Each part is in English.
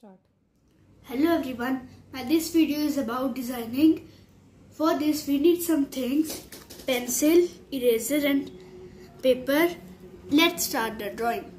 Start. Hello everyone, now this video is about designing. For this we need some things, pencil, eraser and paper. Let's start the drawing.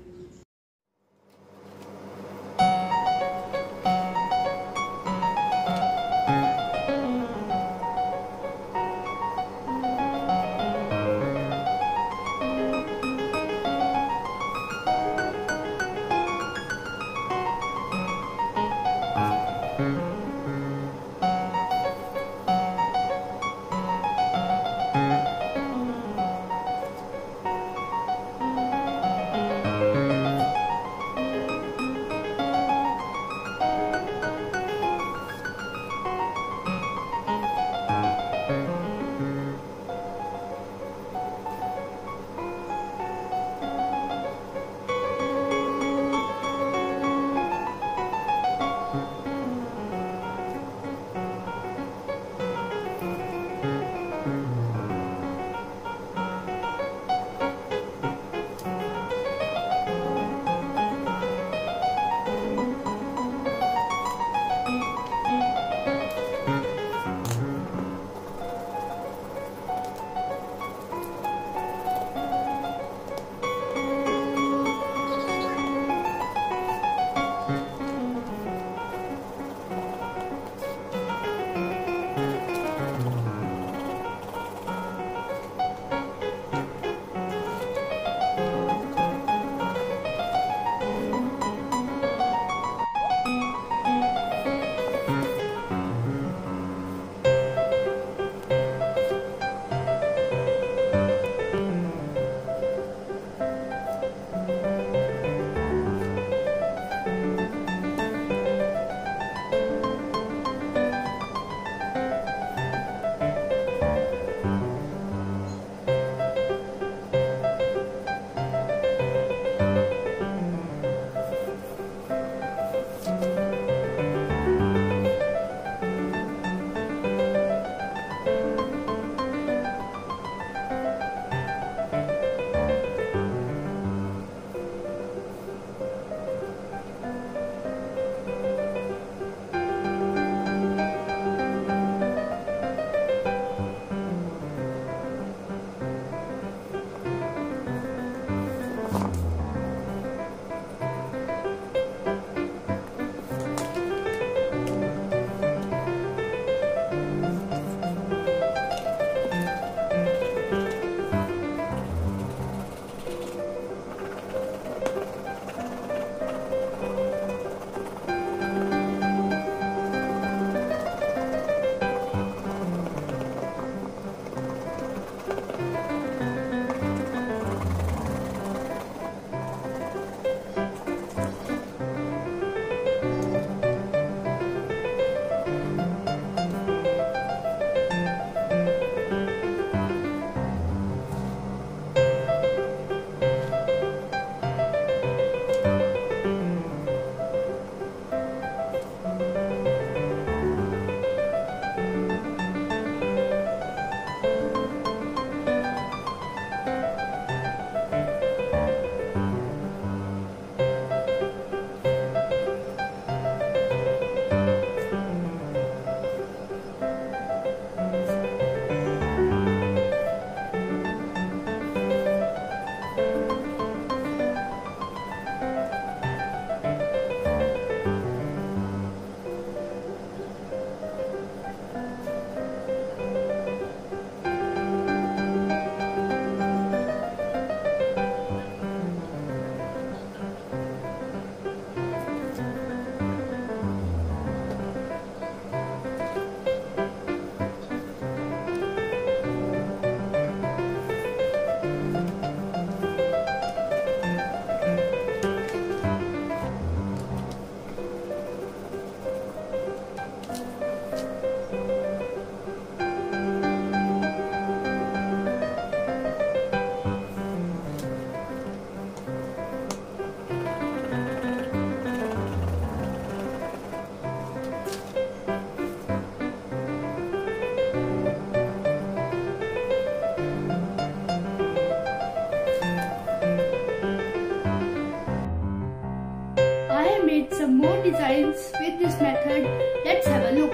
Have made some more designs with this method. Let's have a look.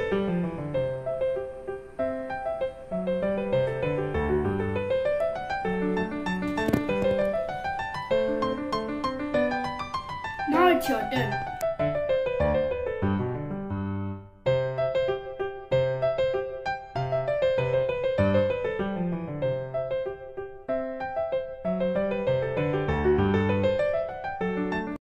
Now it's your turn.